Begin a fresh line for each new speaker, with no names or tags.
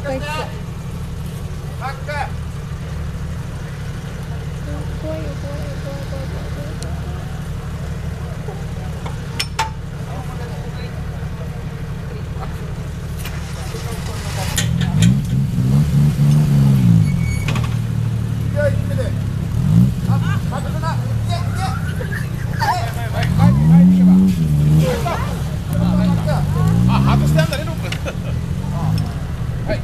帰って。
嗨